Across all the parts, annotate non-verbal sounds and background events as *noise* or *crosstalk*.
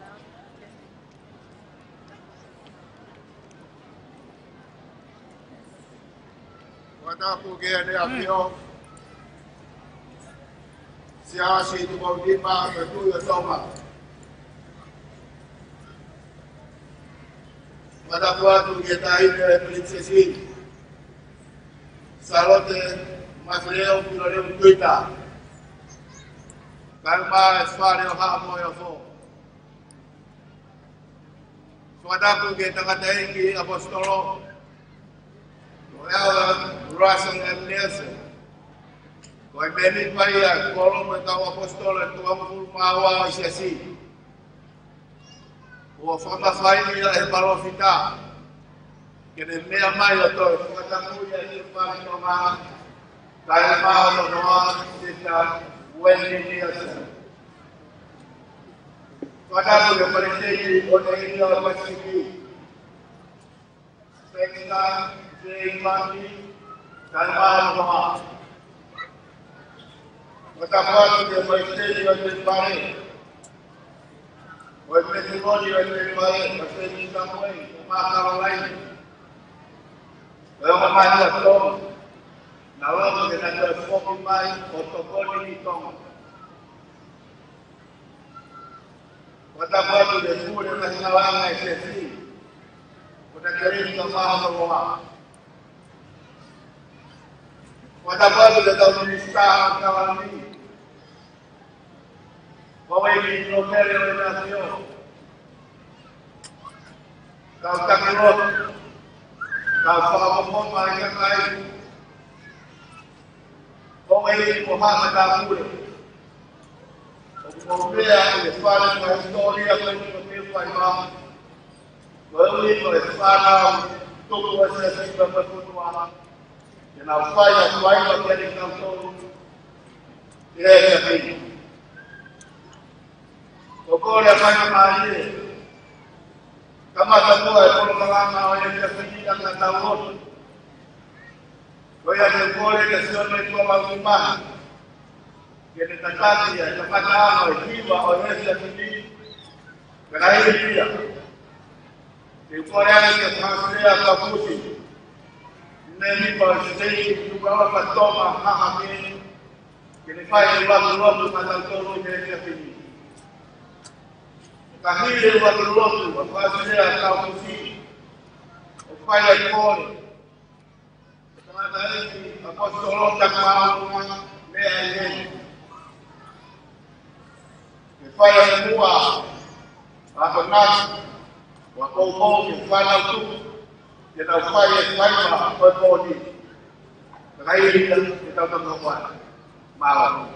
out loud. Wanapoongea naye hapo siasi tumaudima katuyo toma wanapoatungetaine mlimsesini salote masileo kulole mtwita kama esfareo hamoyo foo Guadaco che Tagataenghi apostolò, Ellen Russell and Nelson, Koi meni paia, kolome tau apostole, tua mawa isiasi. Ua whama whaini a he palofita. Kene mea mai o toi, whakamuia i e whare no ngā, kai maha no noa, te Wataalamu wamepelekeni ono hilo la masiku sekta serikali dan mahakama watafuata wamepelekeni wamepelekeni wamepelekeni wamepelekeni wamepelekeni kamwe mahakama lain wamepelekeni na wao wanatoa fomu mbaya protokoli ni kama watakuwa tuje kule kwa jina la Allah Allah Allah watakuwa tuje kwa minista mtawali kwa wengi tokele wa nasio kwa utakirimu kwa sababu mbomba ya kaisu europea y hispana en la historia del movimiento alemán. Mălunilor hispana totul acesta și perpetuată. În al faia faia chiar în cantonul Trebuie Okolea faia marie. Kama tambua ekono kalama waliyafikia na tawoni. Kwa hiyo ni pole kesiona kwa. ya mikakati ya takatano ikiwa onyesha bidii na hili pia ilikuwa yake kuanzia kabuti nilipa sisi tukawa katoma haha mimi kilifanya watu wote matatoro ya bidii kahili watu wote wafuatilia kabuti kufanya kone kama tayari apostolo takwa leo kufanya semua hapa nasi wakao mmoja kufanya tu yanaofanya kufanya kwa mmoja ghairi yatakayokuwa mara moja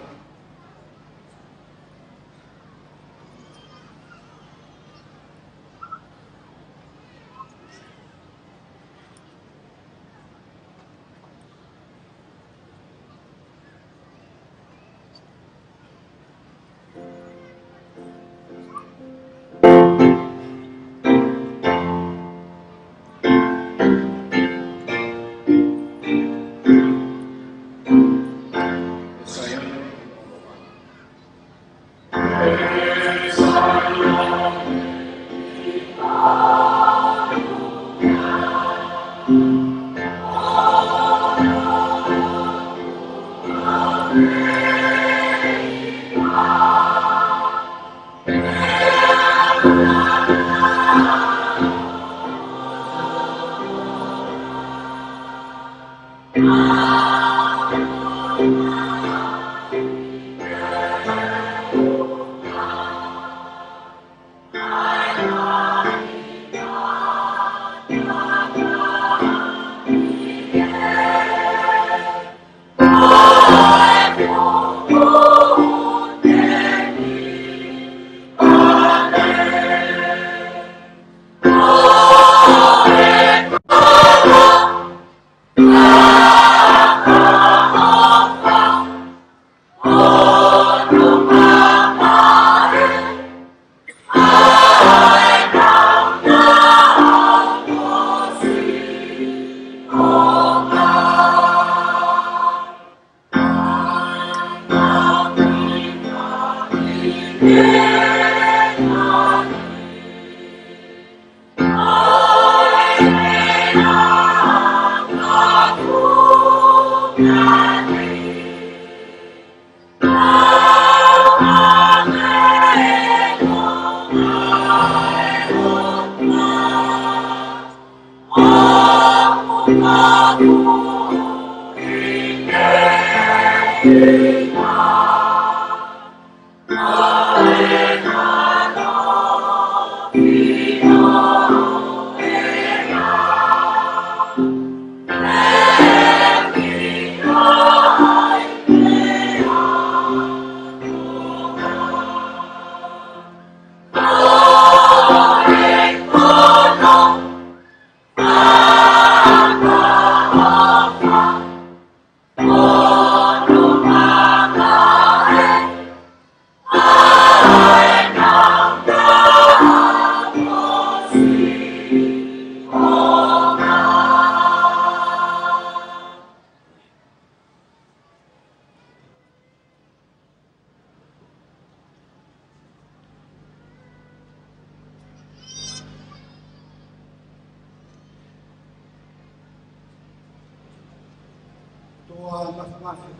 Tuhan masing-masing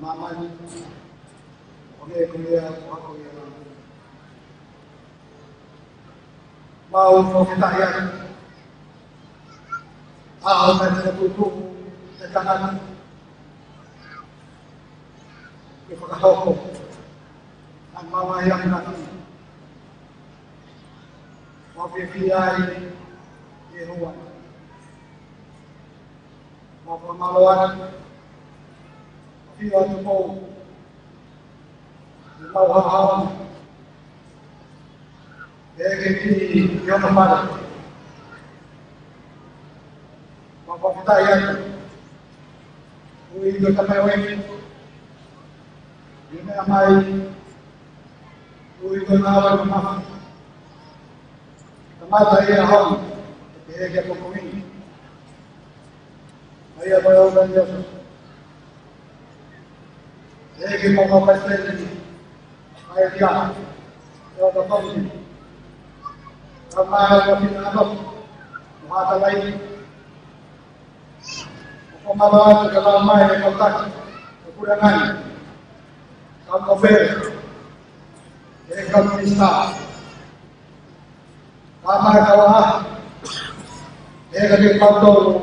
Mama ini kuliah yang Mau Mama yang nanti وفي خيار هو وفي ملوان في وجهه الله هارم يجري يوم مالك وفي فتايات ويجري كما يوين يوم مالك ويجري نارا مالك Mata aí a Roma, que ele é Cocomim. Aí a maior grandiosa. Ele que mandou para ele. Aí ele já. Eu não posso ir. A final. Mata aí. O comandante que lá mais de contato. Procura nada. Santo Pedro. Ele é comunista. Lama kalah, dia kami kontrol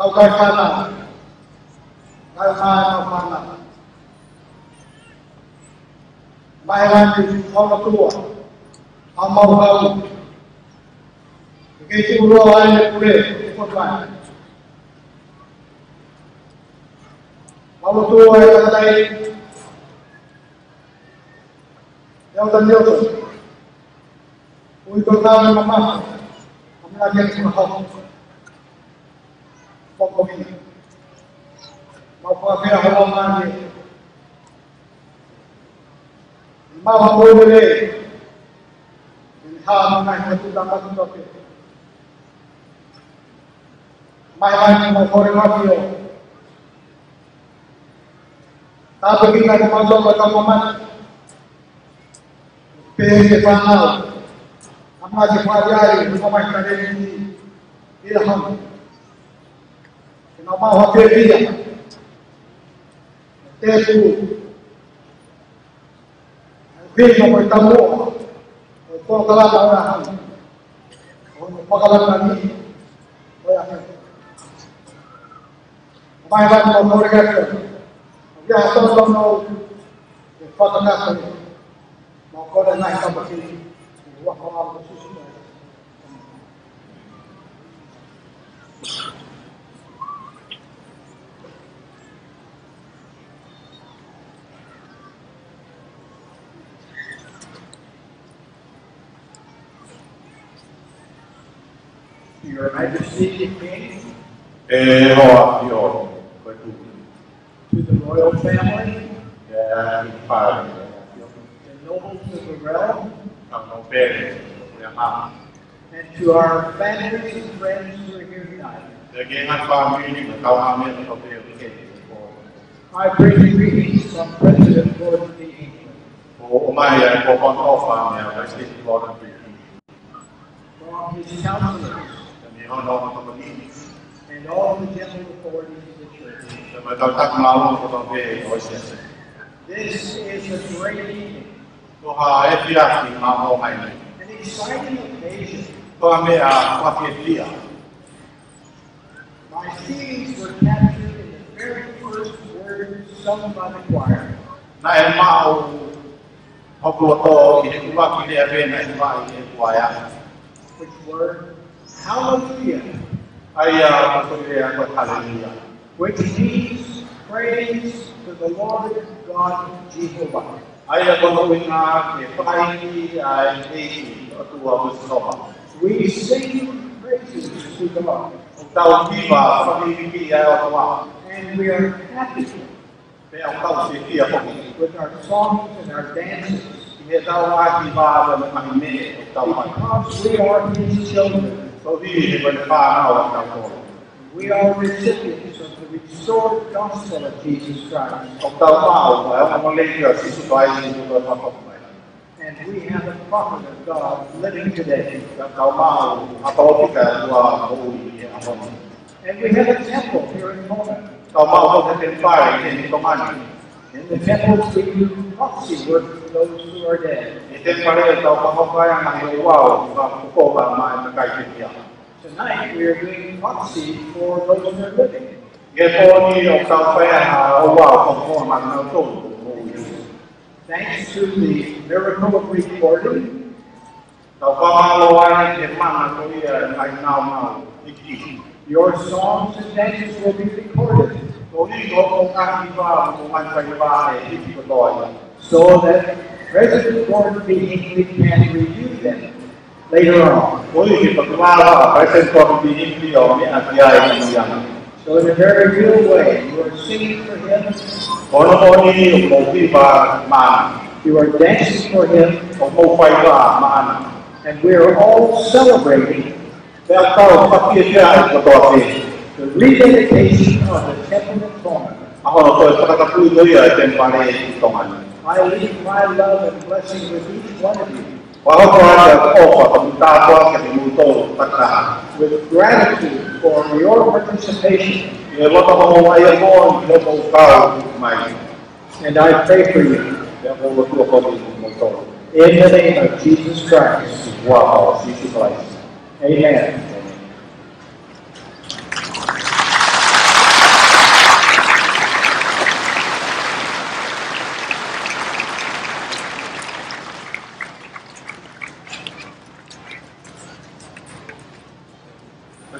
kau kaitana, kaitana mana. Bahiran di kau ketua, amau kau. Begitu ulo ayat pule ikut mana. Kalau tua yang lain, yang terjatuh, ওই দোকান মামা আমরা আগে একজন হব bapak মাফাফে হব মানে মা mama boleh, dan mana itu dapat tetapi Mayan mo kore mafio. Tapi kita kumasok ke kamar. Pese pangal amaze kuhajali kusoma shuleni hii ilham. Inamaa wapevia tetu vima mwitambua kwa kalama wala hamu kwa kalama nini wala hamu ambaye bado na umri gani ya hata kama ufuata nako na kwa nani kama Your Majesty the King, E io, quel to the royal family, and il padre, the nobles of the realm, and to our families and friends who are here tonight. perché non fa mini, ma fa una mia, non bene, I bring greetings from President Gordon B. Hinckley, O mai è un po' controfa, mi ha vestito from his counselors, fatto lì, and all the general authorities of the church. ma da tak malu ko bene, o se. This is a great evening, Ko ha e fiati ma ho mai. an exciting occasion. My feelings were captured in the very first words sung by the choir. Na e mau o ko to ki ku wa ki le bene e vai e which were Hallelujah, Ai a ko le a which means praise to the Lord God Jehovah. We sing praises to God, and we are happy with our songs and our dances because we are His children. We are recipients of the restored gospel of Jesus Christ, and we have a prophet of God living today. And we have a temple here in mana. In the temples, we do proxy work for those who are dead. Tonight, we are doing proxy for those who are living. Kau uh, oh, mang. Thanks to the miracle of recording, your songs and dances will be recorded kau doi. Uh, uh, so that President Gordon B. Can review them later on. Kau ni pagkawala pa sen ko di hindi o ni atyay ni yang. So in a very real way, you are singing for him, Kono mo ni mo pi ba man. you are dancing for him, Kung mo pai ba man. and we are all celebrating Kaya kau pati siya ko to si. the rededication of the temple of Coleman. Ako to sa katapuy do ya ten pare tongan. I leave my love and blessing with each one of you Ko ka ni to takra. with gratitude for your participation, and I pray for you in the name of Jesus Christ. Amen.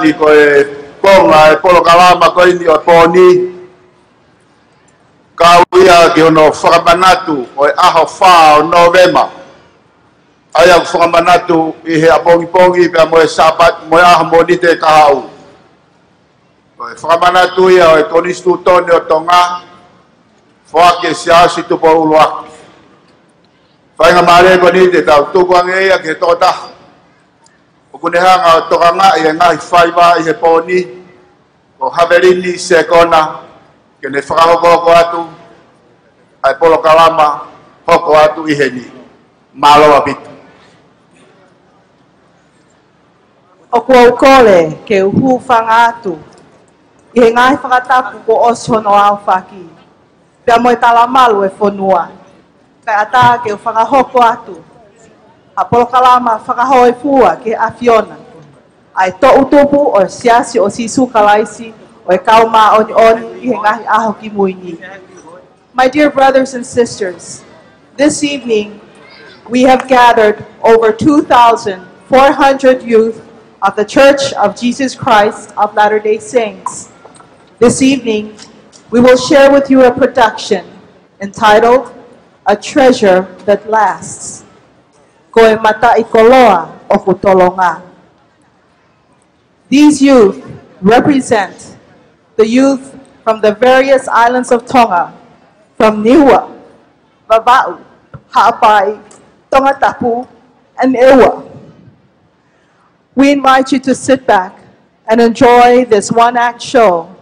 hoani ko e konga e polo kalama ko ini o poni. Ka uia ki ono whakamanatu o e aho wha o novema. Ai au whakamanatu i he apongi pongi pia mo e sabat mo aho mo ni te kahau. Ko e whakamanatu ia o e toni o tonga. Whake siasi tupo uluaki. Whainga maare ko tau tuku ange ia ke tōta. O kune hanga o toka ngā i e ngahi whaiwa i he pōni. O haverini se kona. Ke ne whakahoko ko atu. Ai polo kalama hoko atu i he ni. Māloa bitu. O kua ukole ke uhu whangātu. I he ngai whakatapu ko oso no au whaki. Pea moe tala malu e whanua. Kai ata ke whakahoko atu. A ke a Fiona. Ai to utupu o siasi o sisu kalaisi o e kauma oni oni i he ngahi aho ki muini. My dear brothers and sisters, this evening we have gathered over 2,400 youth of the Church of Jesus Christ of Latter-day Saints. This evening, we will share with you a production entitled A Treasure That Lasts. Koe mata i koloa o kutolonga. These youth represent the youth from the various islands of Tonga, from Niua, Vava'u, Ha'apai, Tongatapu, and 'Eua. We invite you to sit back and enjoy this one act show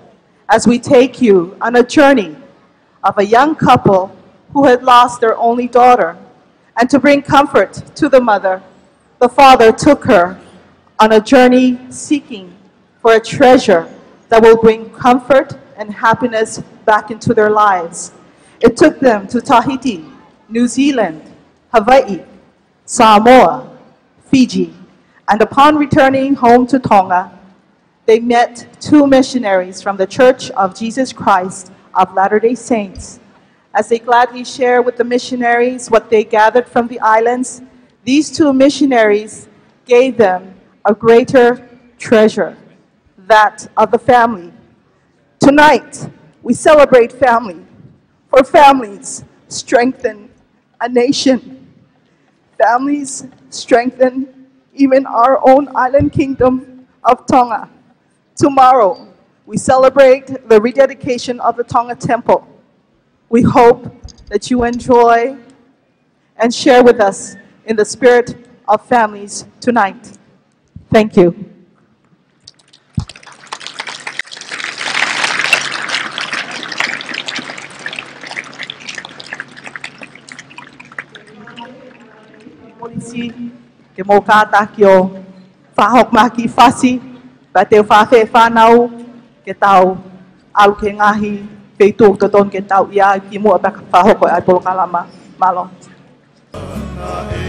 as we take you on a journey of a young couple who had lost their only daughter. And to bring comfort to the mother, the father took her on a journey seeking for a treasure that will bring comfort and happiness back into their lives. It took them to Tahiti, New Zealand, Hawaii, Samoa, Fiji, and upon returning home to Tonga, they met two missionaries from the Church of Jesus Christ of Latter day Saints. As they gladly share with the missionaries what they gathered from the islands, these two missionaries gave them a greater treasure, that of the family. Tonight, we celebrate family, for families strengthen a nation. Families strengthen even our own island kingdom of Tonga. Tomorrow, we celebrate the rededication of the Tonga Temple. We hope that you enjoy and share with us in the spirit of families tonight. Thank you. Polisi ke mo kata ki o pa te ke tau au ke ngahi peitu to ton ke tau ia ki mua pa whahoko ai polo kalama malo. Na e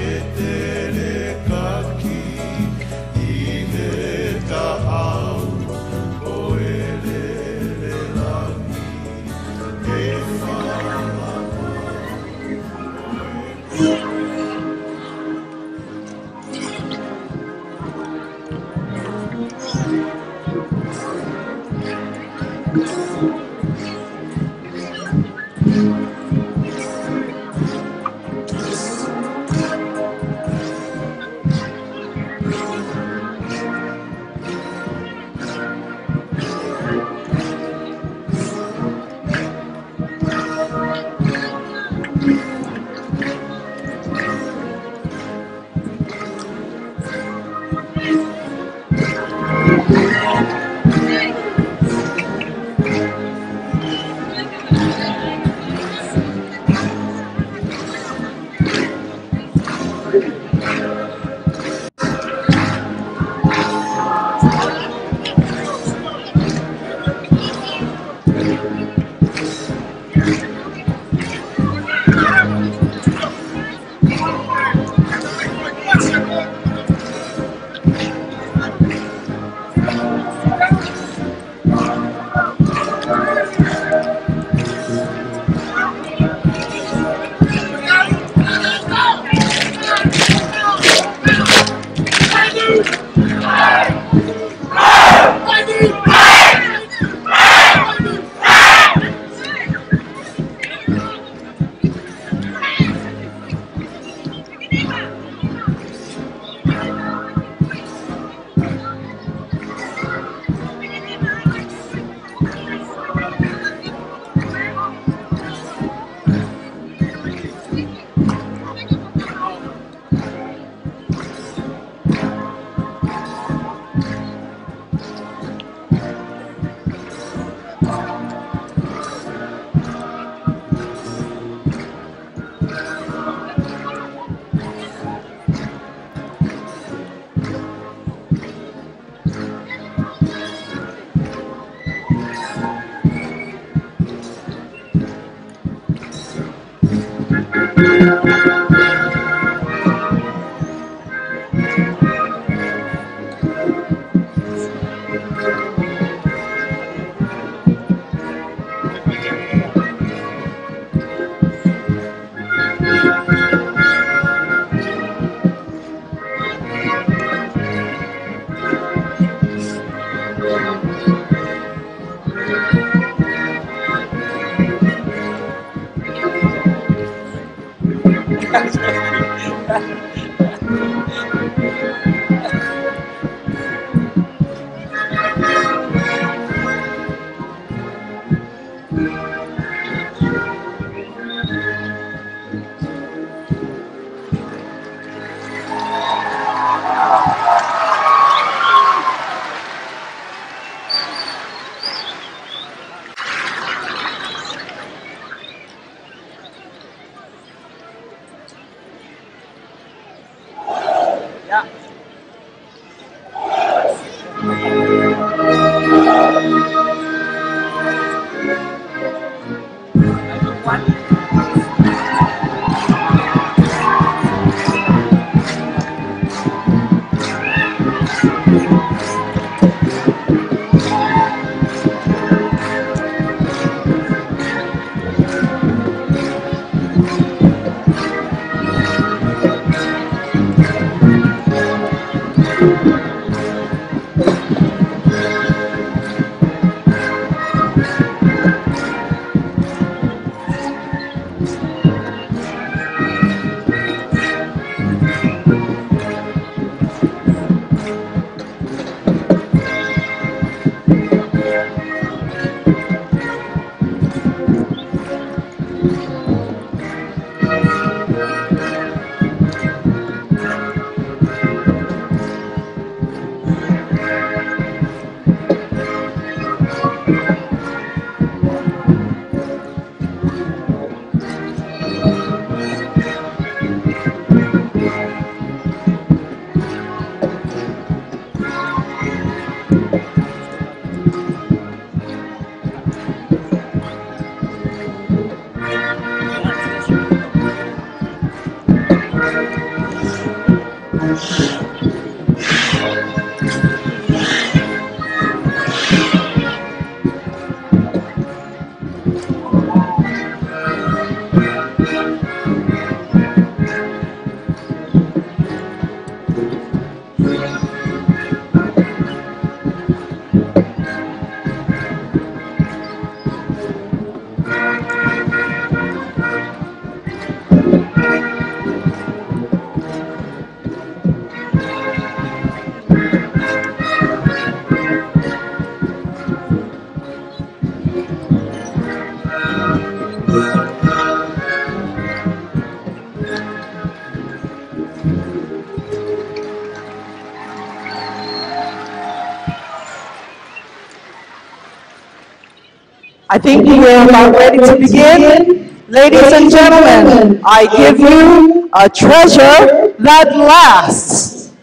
I think we're about ready to begin. Ladies and gentlemen, I give you a treasure that lasts.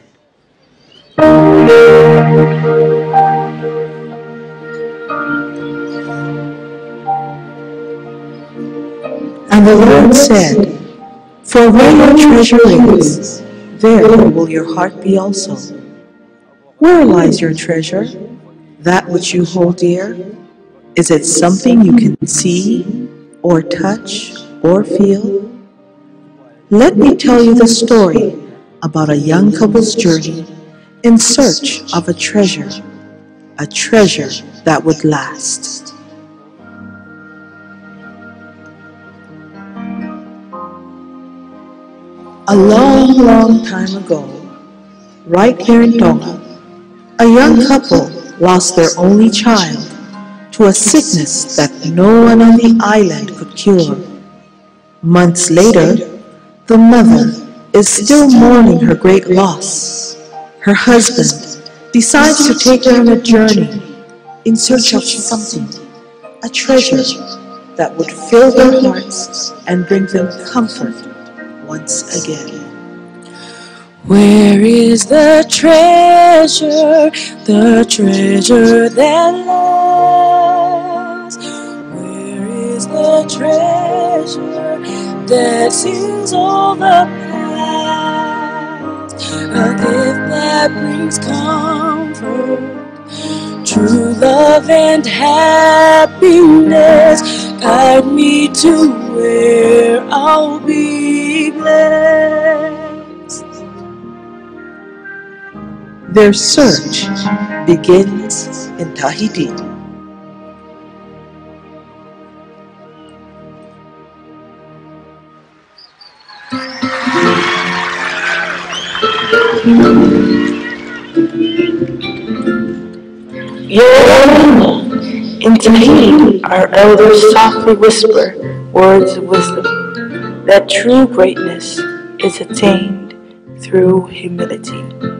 And the Lord said, For where your treasure is, there will your heart be also. Where lies your treasure? That which you hold dear? Is it something you can see, or touch, or feel? Let me tell you the story about a young couple's journey in search of a treasure, a treasure that would last. A long, long time ago, right here in Tonga, a young couple lost their only child to a sickness that no one on the island could cure. Months later, the mother is still mourning her great loss. Her husband decides to take her on a journey in search of something, a treasure that would fill their hearts and bring them comfort once again. Where is the treasure, the treasure that lasts? Treasure that seals all the past? A gift that brings comfort, true love and happiness. Guide me to where I'll be blessed. Their search begins in Tahiti. In Tahiti, our elders softly whisper words of wisdom that true greatness is attained through humility.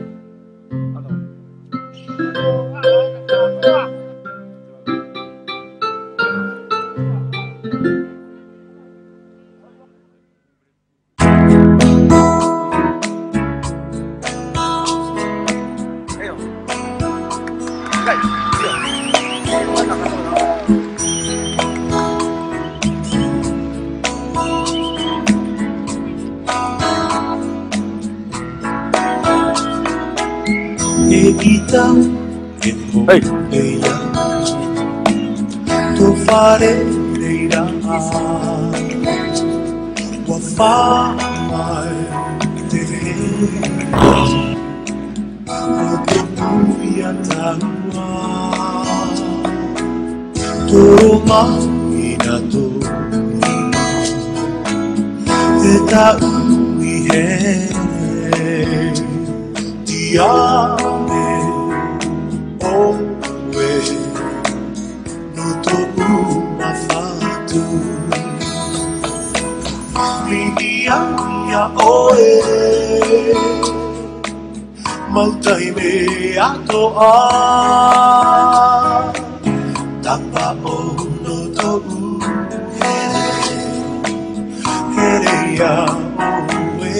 ato a. Tapa o no to u here Here ya ue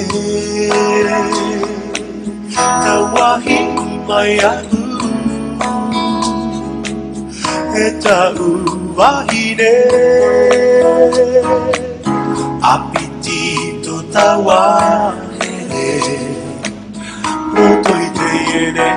Tawahi mai aku E ta u wahi ne Apitito tawahi ne Putoi te iene.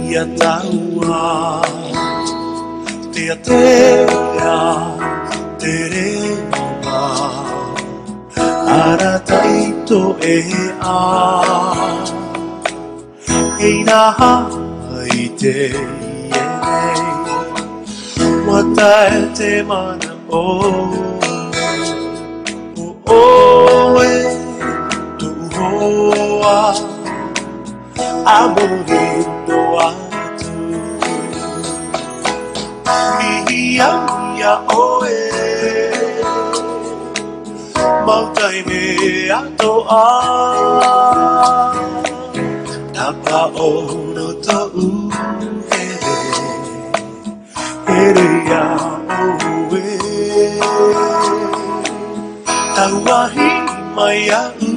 dia taua te atea te rewa ara taito e a eina hai te ienei wata e te mana o. Tu hoa amorim no atu Mihia ia oe. Mautai me atoa. Tapa ono ta uhere Here ia oe Tauahi mai au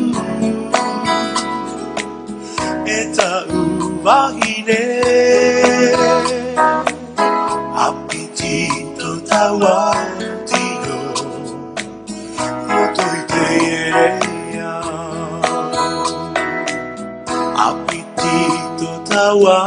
E tau wahine. Ne Api to tawa ti no Moto i te tawa Api ti to tawa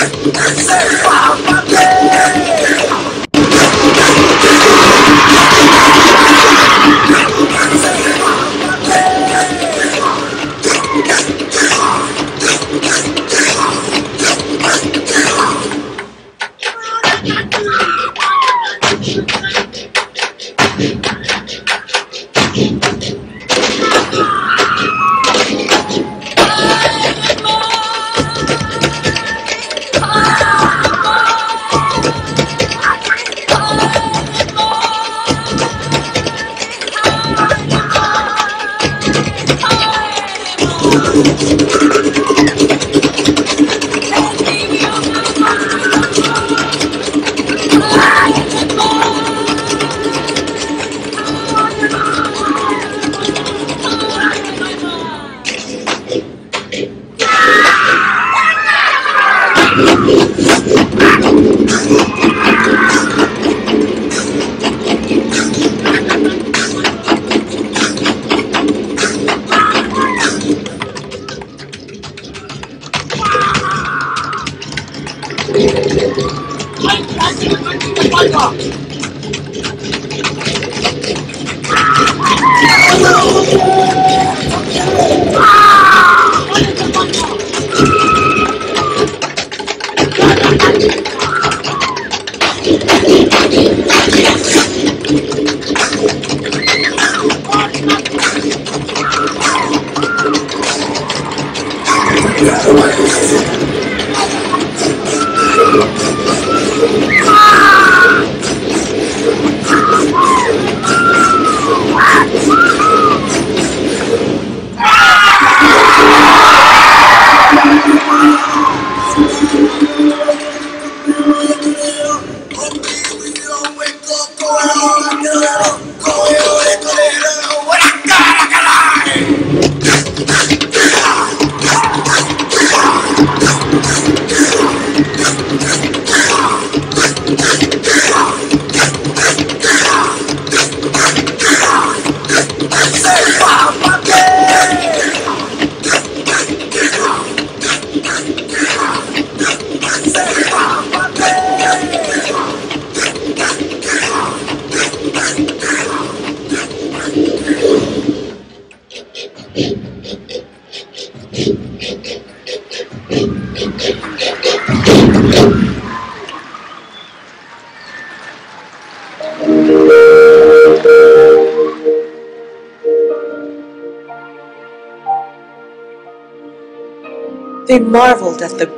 They *laughs*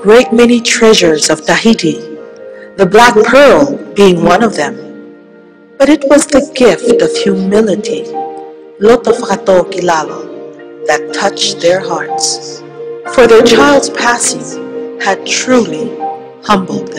great many treasures of Tahiti, the black pearl being one of them. But it was the gift of humility, Loto Kilalo, that touched their hearts, for their child's passing had truly humbled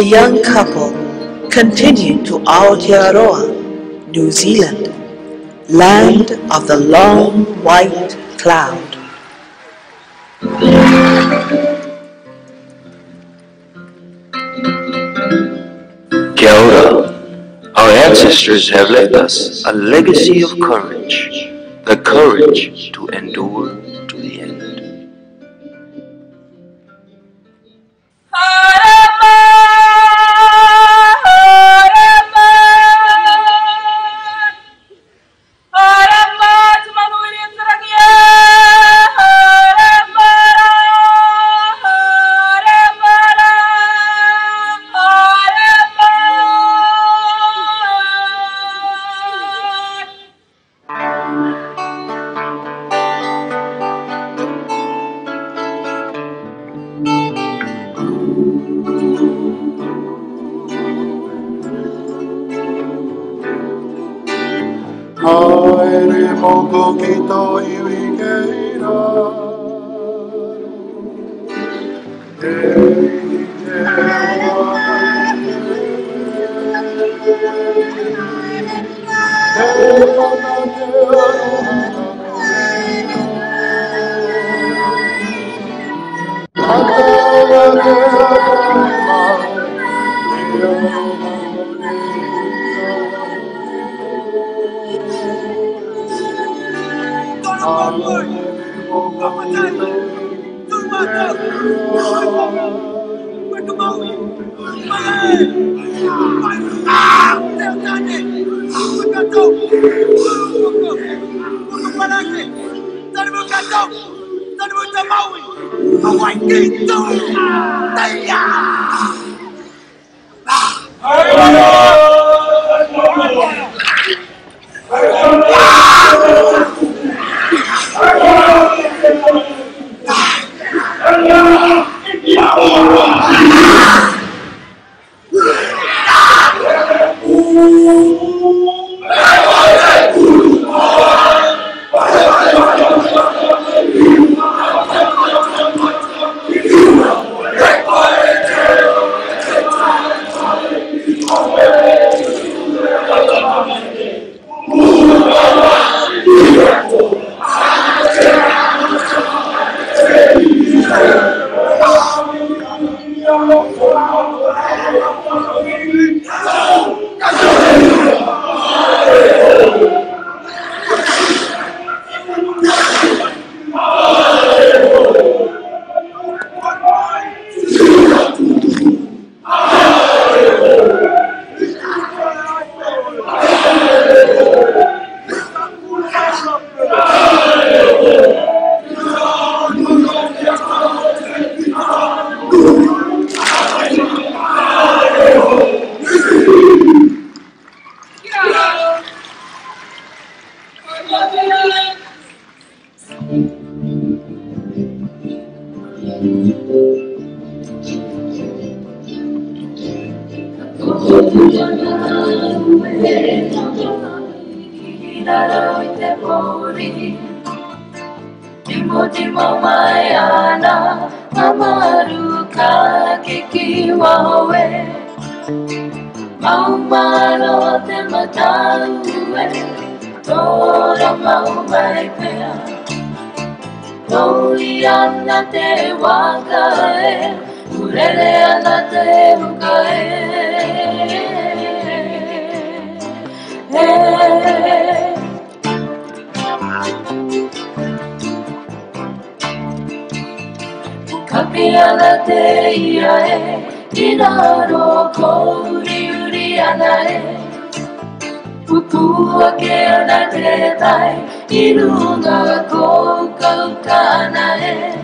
the young couple continued to Aotearoa, New Zealand, land of the long white cloud. Kia ora. Our ancestors have left us a legacy of courage, the courage Ere moko ki tō iwi keira. Te iwi te hoa. Te mana te aroha Então! Irunga ko kaukana e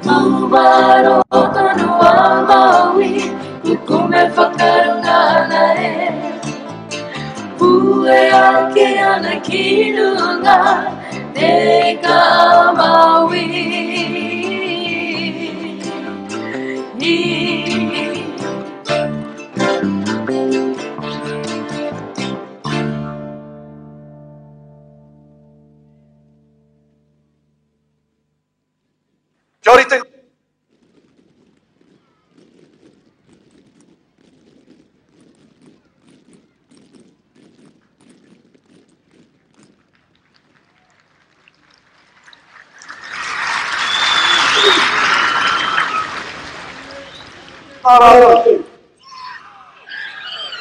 Maumaro tonu a maui Kukume whakarunga ana e Pue ake ana ki runga te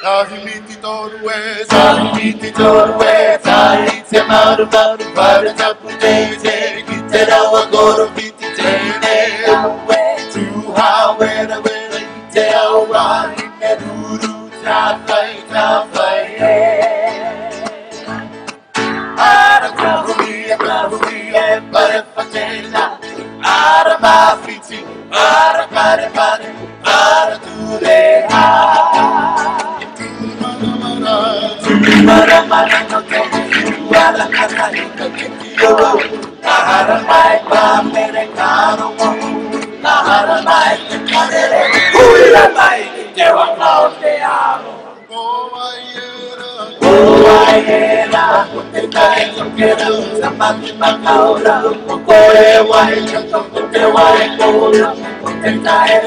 Tahimiti torue, tahimiti torue, tahiti maru maru, para tapu te te, kite rawa goro kiti te te, awe, tu hawe na wela, kite awa, hine ruru, ta fai, ta fai, Ara kahuri, kahuri, pare fatela, ara mafiti, ara pare pare, te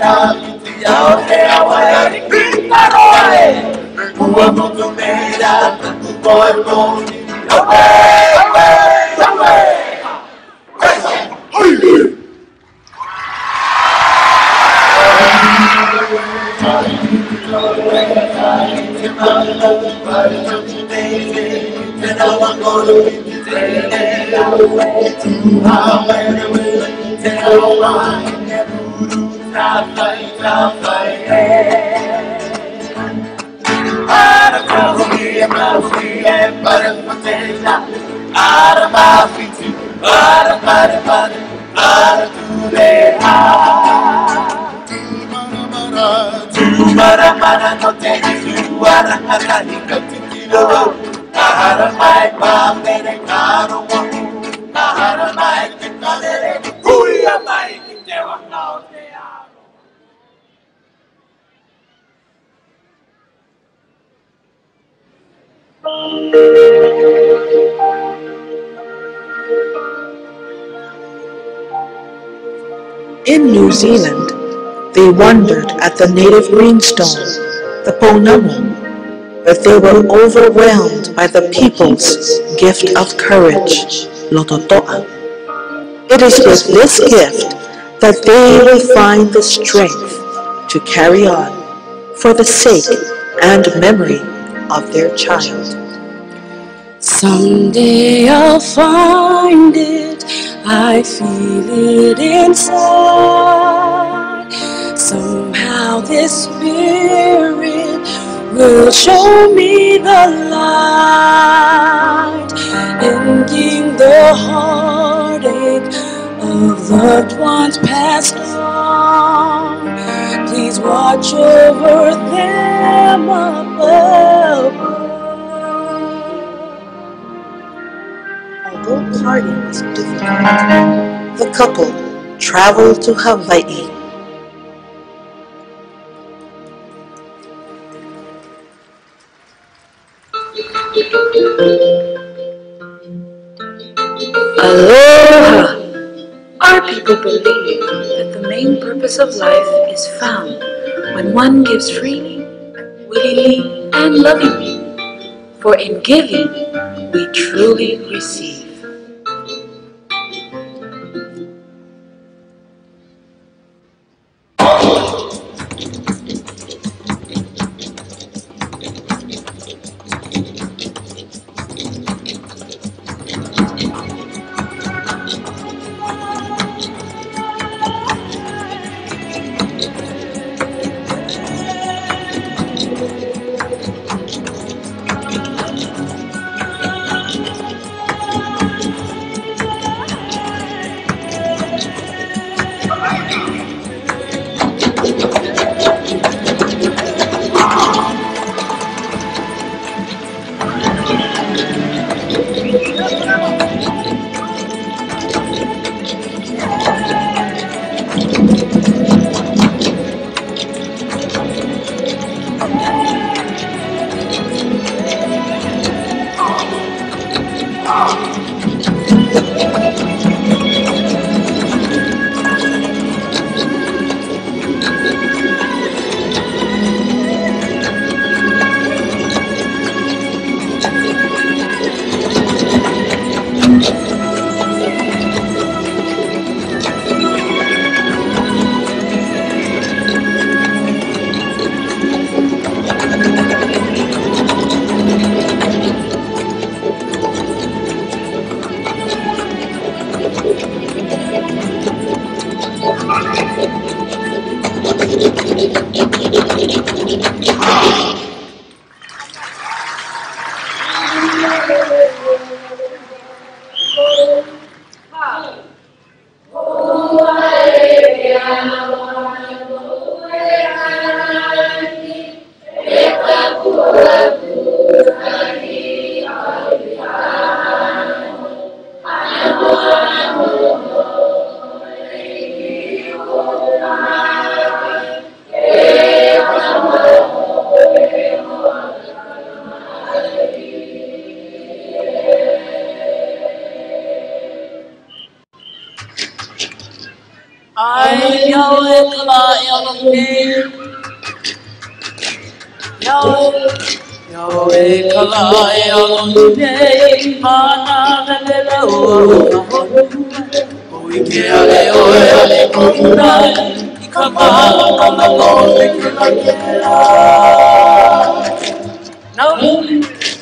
yo Nahara mai pa mere karo mo Nahara mai te kanere Huila mai te wa kao te amo Oh aiera Te kai no kera Samaki makaora Koe wai chato Te wai kola Te kai ra Te ao te awai Pita roe Ua motu meira, tu boy boni. Away, away, away. Ara kahuri, kahuri, para fatela. Ara mafiti, ara pare pare, ara ture ha. Tu mara mara no te tu ara kakani katikilo. Nahara mai pa mere In New Zealand, they wondered at the native greenstone, the Pounamu, but they were overwhelmed by the people's gift of courage, Lototoa. It is with this gift that they will find the strength to carry on for the sake and memory of their child. Someday I'll find it, I feel it inside. Somehow this spirit will show me the light, ending the heartache of loved ones passed on. Watch over them above. Although parting was difficult, the couple traveled to Hawaii. Aloha! Our people believe that the main purpose of life is found when one gives freely, willingly, and lovingly. For in giving, we truly receive. Ai Yahweh kala Elohim Yahweh Yahweh kala Elohim Mana galela o Oi ke ale o ale kona Ikama kama o te kela kela Now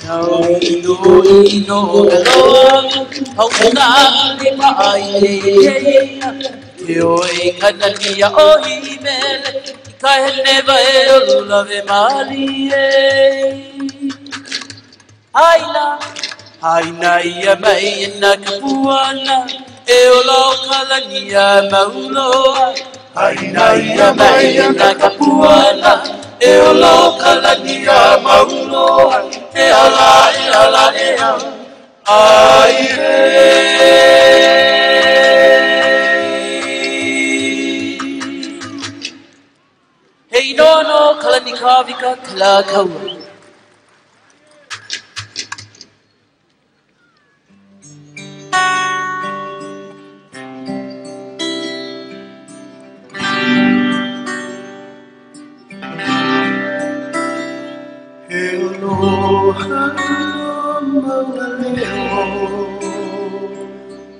Now ino ino alo Hau na ni ma ai Te o e kana ni a o i mele I ka he neva e o lula ve mali e Aina Aina ia mai e na ka puana E o lau kala mauloa. Aina ia mai e na ka puana E o lau kala ni a mauloa. E ala e ala Raskolnikov Krakow.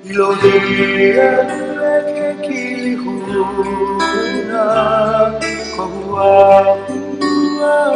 Iludiria que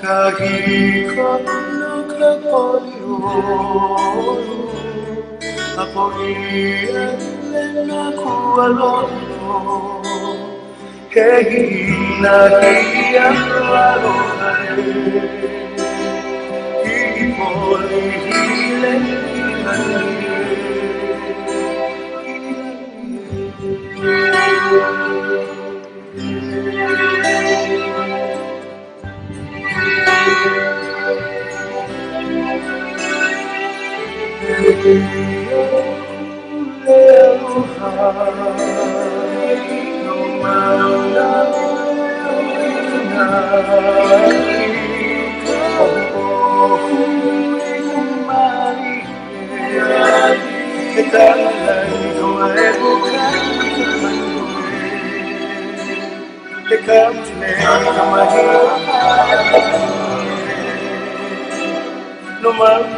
ka hiko no ka poli a e le na kua ke hina ki a kua ki poli ki ka ni ki ki tình yêu hà đồng màu nắng ngày hồng cô khung mai cái tháng này rồi vô cánh mình cái khám này mà hiểu nó mang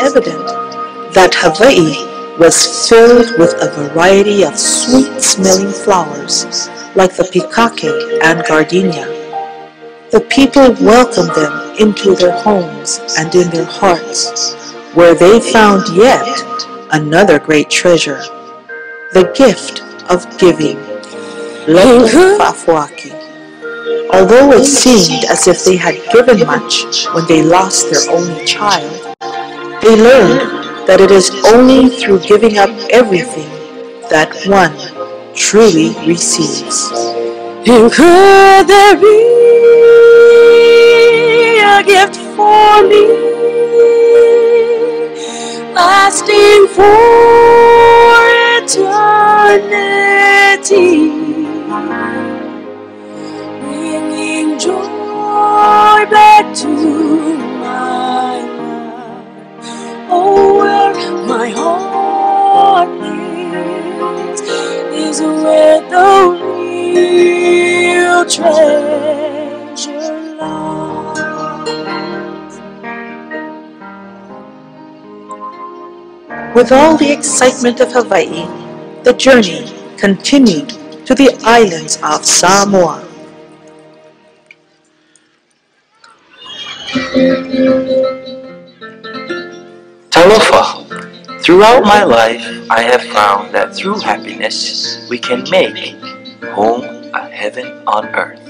evident that Hawaii was filled with a variety of sweet-smelling flowers like the pikake and gardenia. The people welcomed them into their homes and in their hearts, where they found yet another great treasure, the gift of giving. Mm-hmm. Leko Fafuaki. Although it seemed as if they had given much when they lost their only child, they learned that it is only through giving up everything that one truly receives. Could there be a gift for me lasting for eternity? Bringing joy back to treasure. With all the excitement of Hawaii, the journey continued to the islands of Samoa. Talofa. Throughout my life, I have found that through happiness, we can make home a heaven on earth.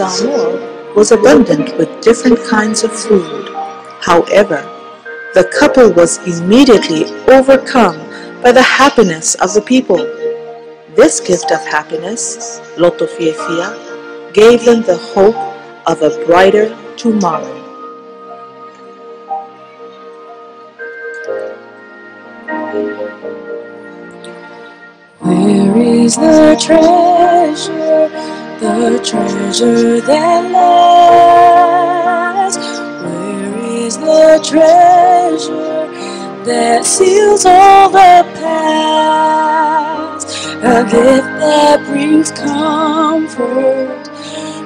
Was abundant with different kinds of food. However, the couple was immediately overcome by the happiness of the people. This gift of happiness, Loto Fiefia, gave them the hope of a brighter tomorrow. Where is the treasure, the treasure that lies? Where is the treasure that seals all the past? A gift that brings comfort,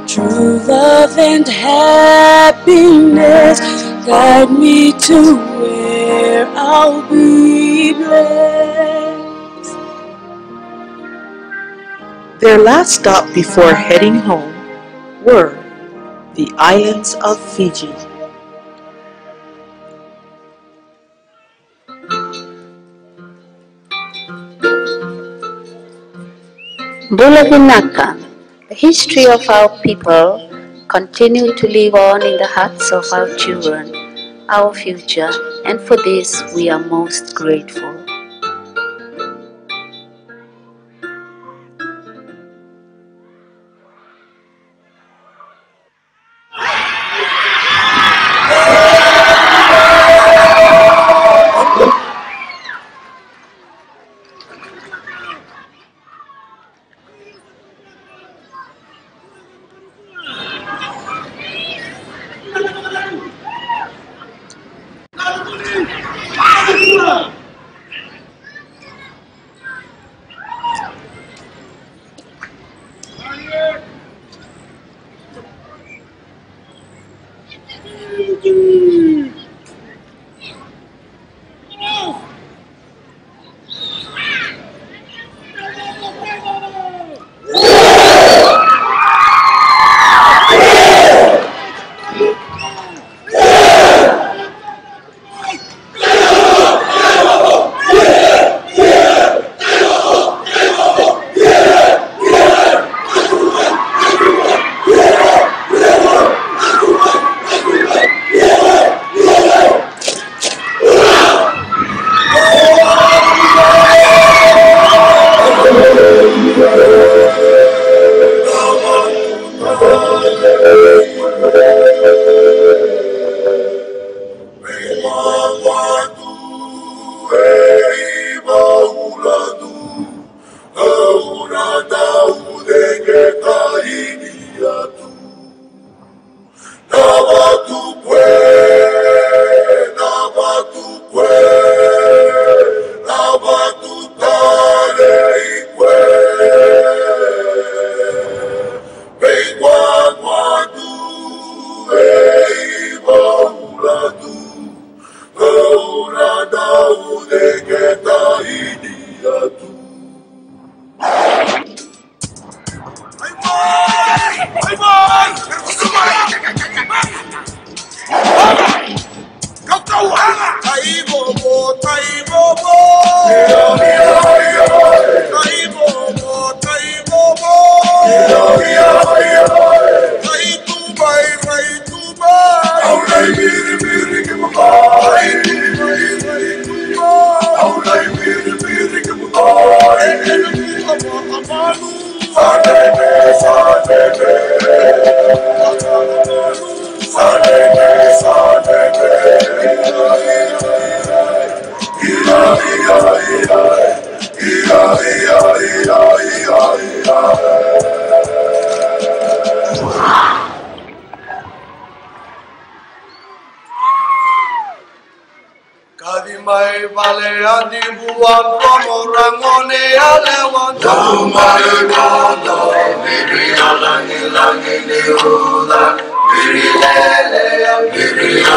true love and happiness. Guide me to where I'll be blessed. Their last stop before heading home were the islands of Fiji. Bula vinaka, the history of our people, continue to live on in the hearts of our children, our future, and for this we are most grateful.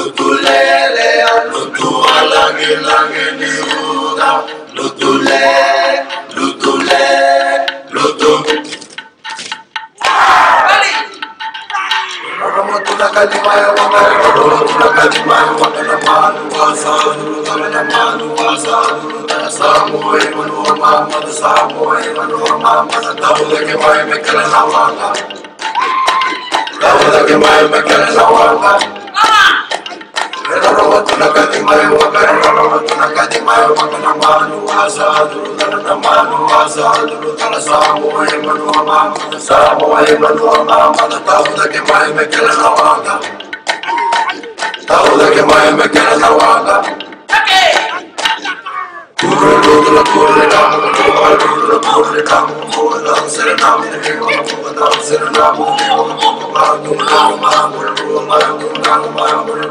lutulele lutuhalange lange niuda. Lutule lutule lutu. Kalimaya wangare rotula kalimaya wangare manu wasanu wangare manu wasanu samoy manoma man samoy manoma man dawlake may mekala lawanga dawlake may mekala lawanga Nakatimaya wakana namato nakatimaya wakana manu asadu dana manu asadu dana samu tahu tak kemaya yang nawada tahu. Kurulula kurulama kurulama kurulama kurulama kurulama serenama kurulama kurulama serenama kurulama kurulama kurulama kurulama kurulama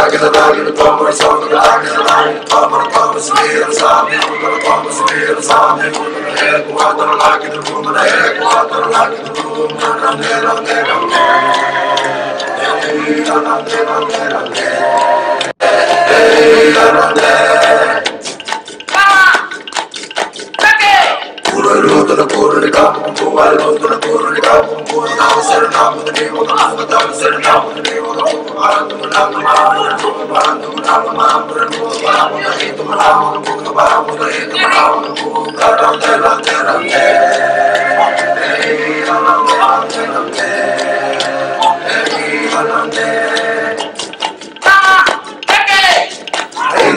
dog in the dog in the bomb, it's on the dog in the line, the bomb on the bomb, it's me, it's on me, we're gonna bomb, it's me, it's the me, we're locked in the go out there, lock in the room, and I head, go out there, lock in the room, and I'm dead, I'm dead, I'm dead. Hey, I'm dead, I'm dead, I'm dead. Hey, I'm dead. Puro nudo, puro ni capo, puro al mundo, puro ni capo, puro dame ser capo, te digo, dame dame ser capo, te digo, parando un lado, parando un lado, parando un lado, parando un lado, parando un lado, parando un lado, parando un lado, parando un lado, parando un lado, parando un lado,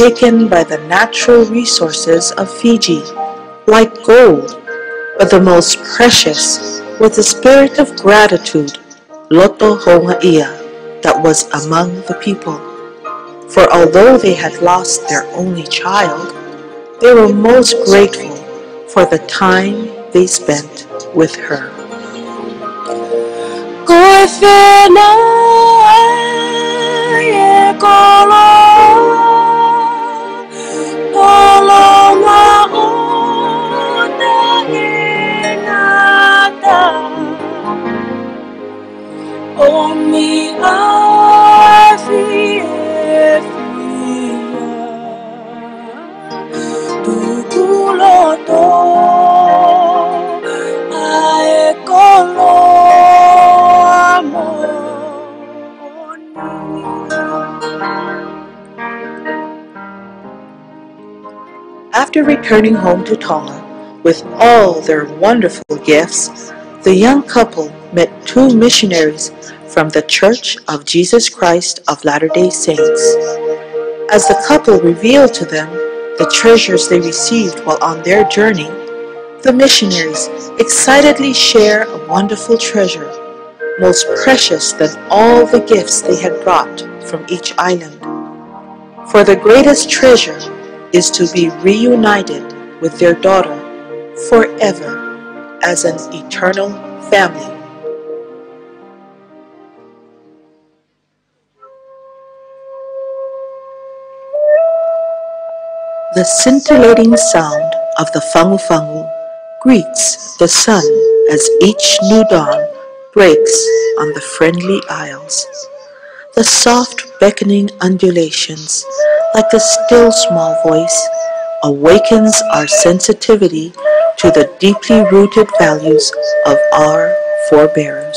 taken by the natural resources of Fiji, like gold, but the most precious was the spirit of gratitude, Loto Homaia, that was among the people. For although they had lost their only child, they were most grateful for the time they spent with her. Koi whenua e kolo Oh, me, ata After returning home to Tonga with all their wonderful gifts, the young couple met two missionaries from the Church of Jesus Christ of Latter-day Saints. As the couple revealed to them the treasures they received while on their journey, the missionaries excitedly share a wonderful treasure, most precious than all the gifts they had brought from each island. For the greatest treasure is to be reunited with their daughter forever as an eternal family. The scintillating sound of the fangu fangu greets the sun as each new dawn breaks on the friendly isles. The soft beckoning undulations, like the still small voice, awakens our sensitivity to the deeply rooted values of our forebears.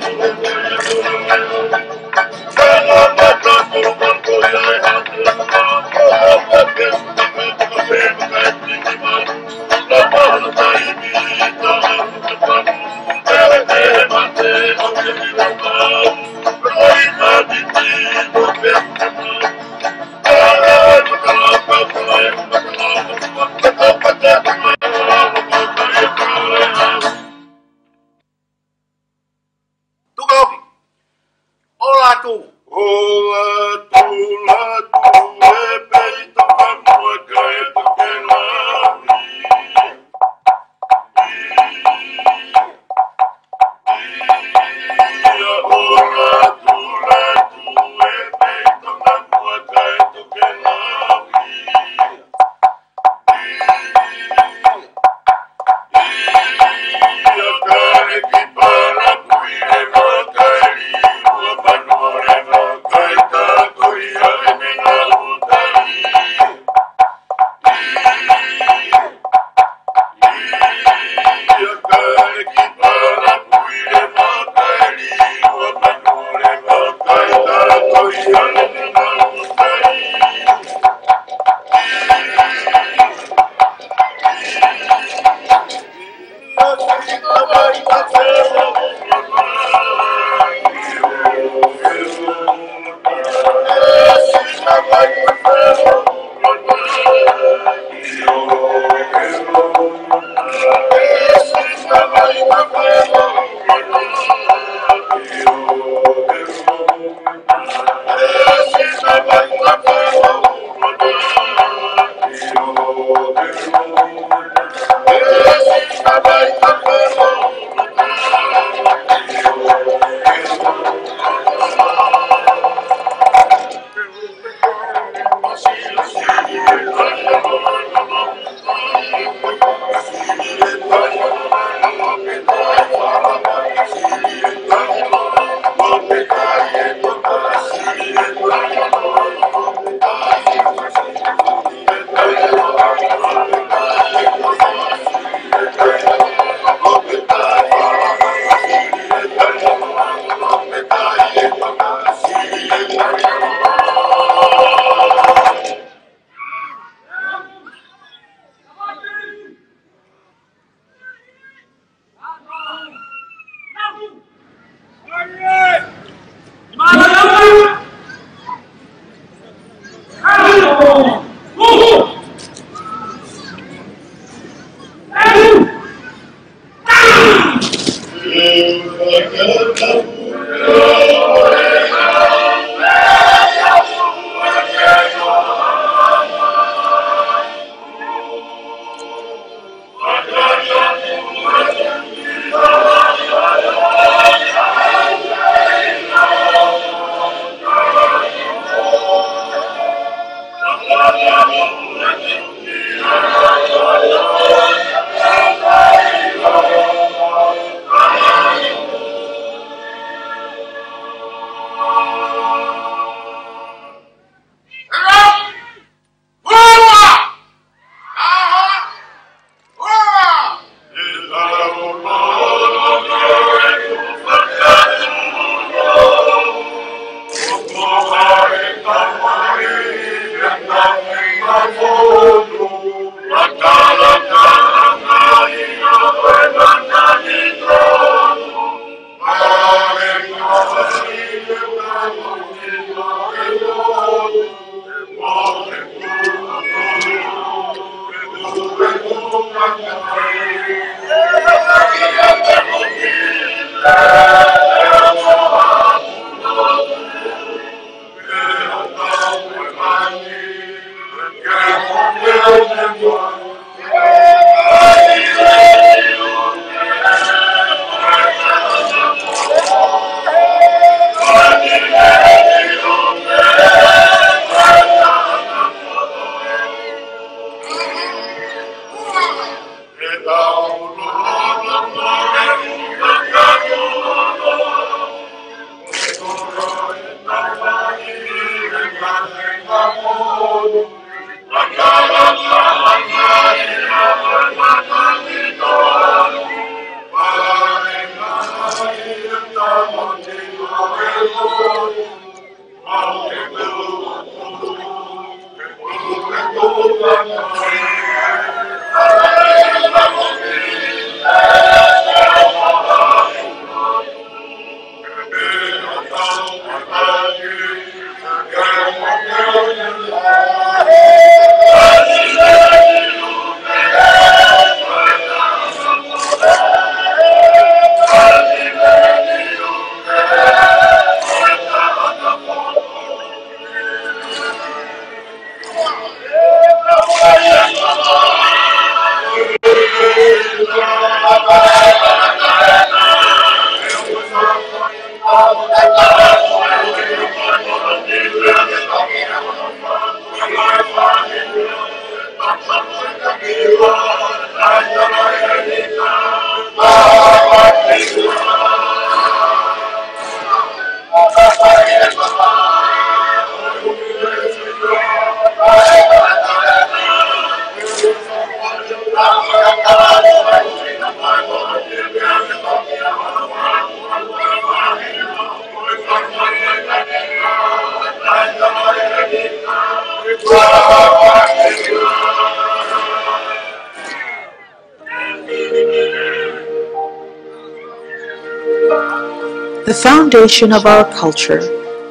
The foundation of our culture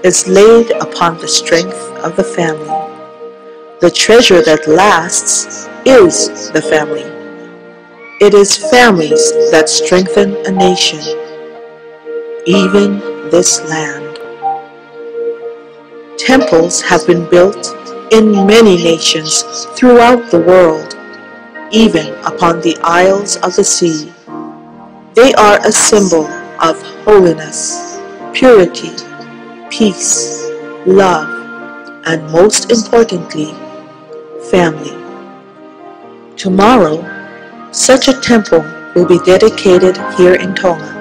is laid upon the strength of the family. The treasure that lasts is the family. It is families that strengthen a nation, even this land. Temples have been built in many nations throughout the world, even upon the isles of the sea. They are a symbol of holiness, purity, peace, love, and most importantly, family. Tomorrow, such a temple will be dedicated here in Tonga,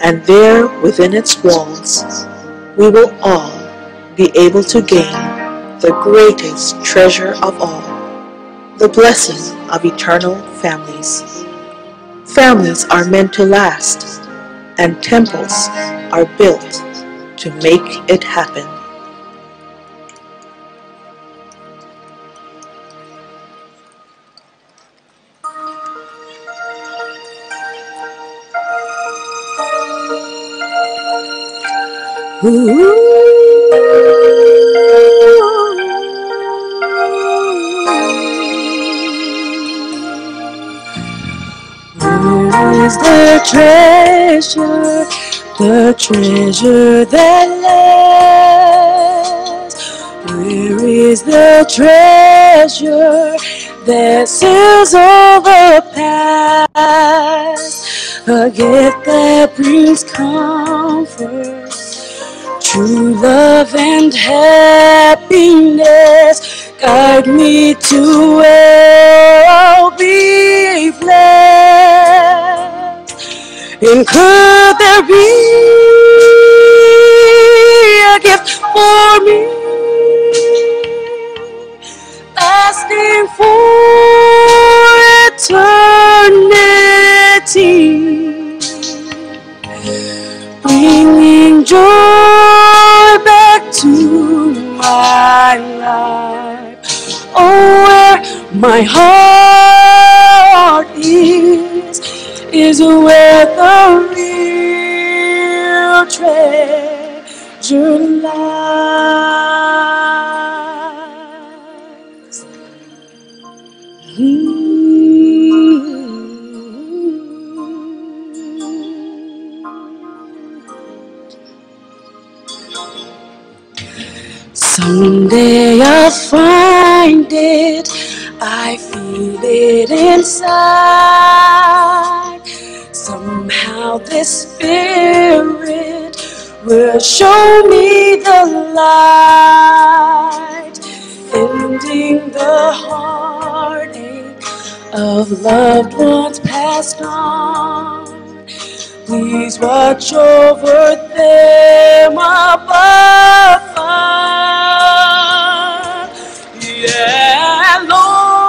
and there within its walls, we will all be able to gain the greatest treasure of all, the blessing of eternal families. Families are meant to last, and temples are built to make it happen. Where is the treasure, the treasure that lasts? Where is the treasure that seals the past? A gift that brings comfort, true love and happiness. Guide me to where I'll be blessed. And could there be a gift for me? Lasting for eternity. Bringing joy back to my life. Oh, where my heart is, is where the real treasure lies. Someday I'll find it. I feel it inside. Somehow this spirit will show me the light, ending the heartache of loved ones passed on. Please watch over them above. Yeah, Lord,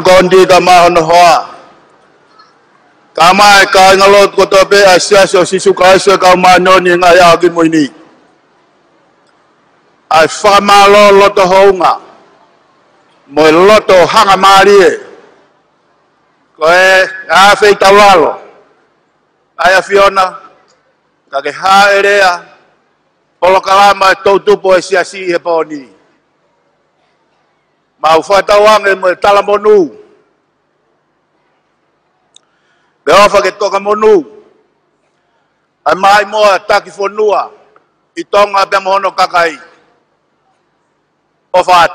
gondi ka mahono hoa. Kama e ka inga ko koto pe a sisu ka se ka mano ni nga ya ki mo ni. Ai fa ma lo lo to. Mo lo to hanga ma. Ko e a fe ta wa lo. Ai a fiona ka ke ha. Polo kala ma to tu po e sia si e po. Ai Mau whatawang e mo e tala monu. Be ofa ke toka monu. Ai mai moa taki whanua. I tonga be mohono kakai. Ofa.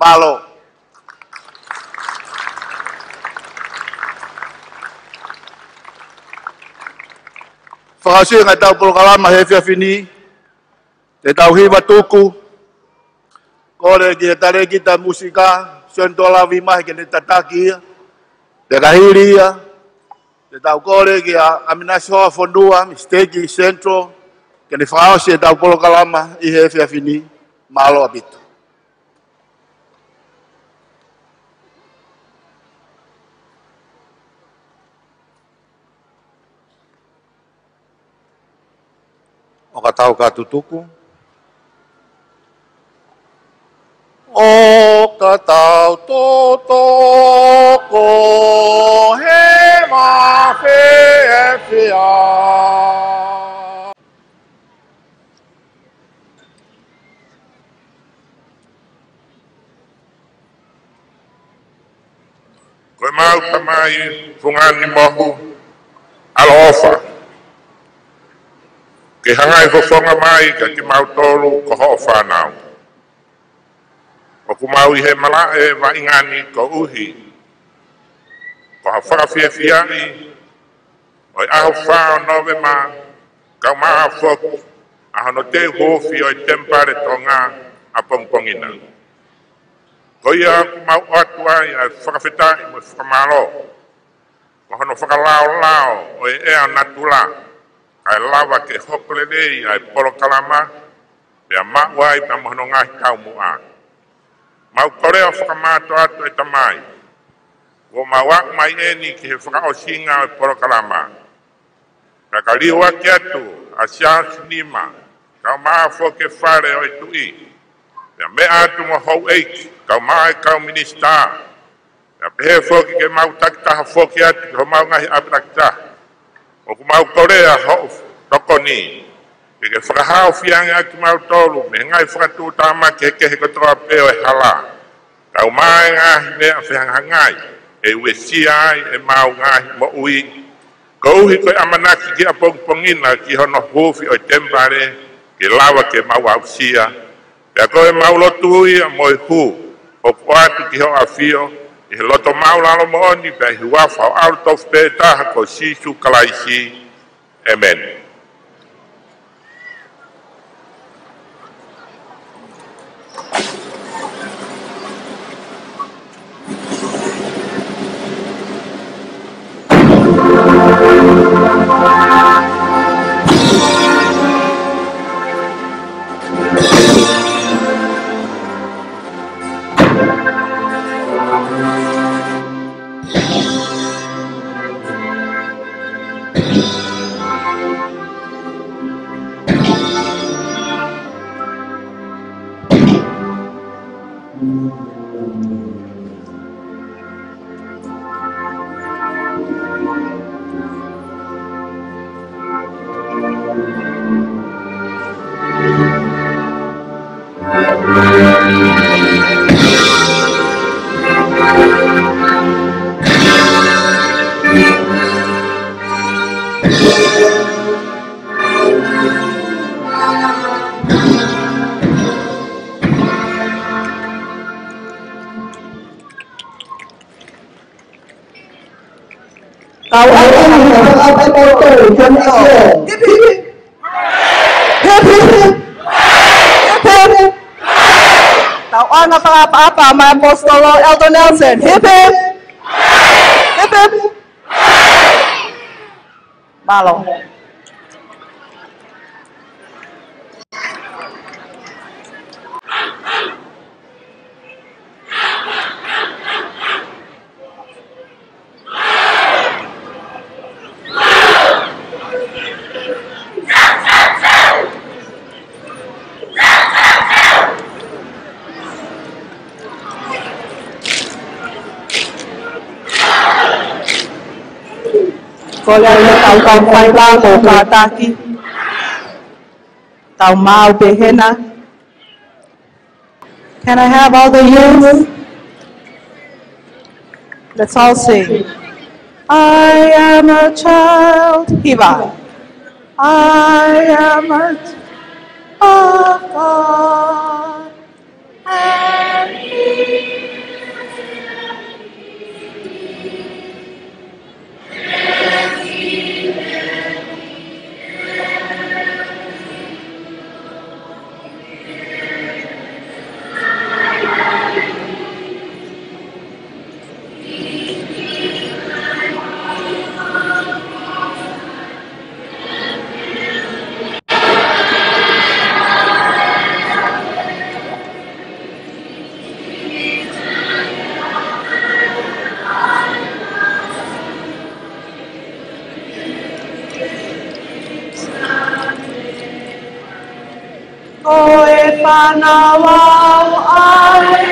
Malo. Whakasui ngai tau polo kalama he fia fini. Te tau hiwa tuku. Kore ki e tare ki ta musika. Sen tola vi mahi ke ne tataki ia. Te kahiri ia. Te tau kore ki a aminasi hoa fondua. Misteki central. Ke ne whakao si e tau polo kalama. I he fia fini. Malo abitu. O ka tau Autotoko hema fefia. Kwemau tamai fungani mohu Que Ke hangai fofonga mai ka ki mautolu ko ho whanau. O ku mau i he mala e wa ingani ko uhi. Ko ha whakawhia fiani. O i aho whao nove ma ka maa foku. A no te hofi o i tempare tonga a pongpongina. Ko ia ku mau atu ai a i mo whakamalo. Ko hono whakalao lao o e ea natula. Kai lava ke hokole nei ai polo kalama. Pea mawai pa mohono ngahi tau mua. Mau korea whakamato atu e tamai. Ko mawa mai eni ki he whakaosinga o polo kalama. Ka ka liwa ki atu a siang sinima. kau maa foke whare o e tui. Pea me atu mo hou eiki. kau maa e kau minista. Pea pehe foke ke mau takitaha foke atu. ho mau ngahi abrakitaha. O ku mau korea ho toko ni e ke whakahao whianga ki mau tolu. Me ngai whakatū tāma make ke he kotoa peo e hala. tau mai ngāhi mea whianga ngai. E ue si ai e mau ngāhi mo ui. kouhi koe amanaki ki a pongpongina ki hono hufi o tempare. ki lawa ke mau au sia. Pea koe mau lotu ui a moi hu. O kuatu ki ho a fio. I he loto maulalo mo oni pea hi wafa o out of ko sisu kalaisi. Amen. Kau akan àwọn akẹ́kọ̀ọ́ ìjọ ní ọ̀rọ̀. Tawana para papa my apostolo Elder Nelson. Hip hip. Hip hip. Malo. Pai la behena. Can I have all the youth? Let's all sing. I am a child. Hiva. I am a child of God. Panawaw ay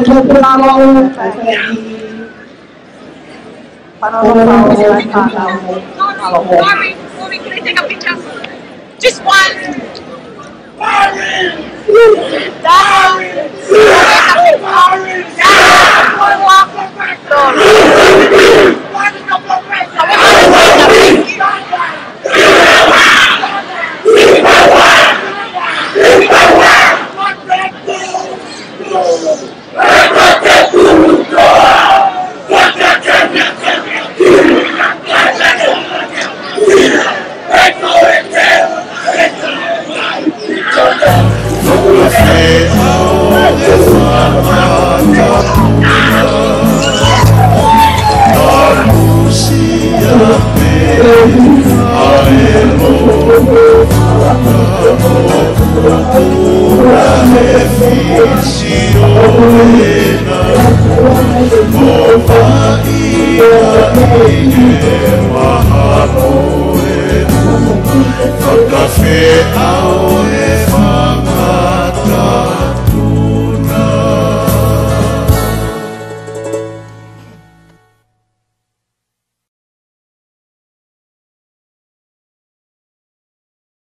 e whanawau ai. Warren,